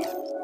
you.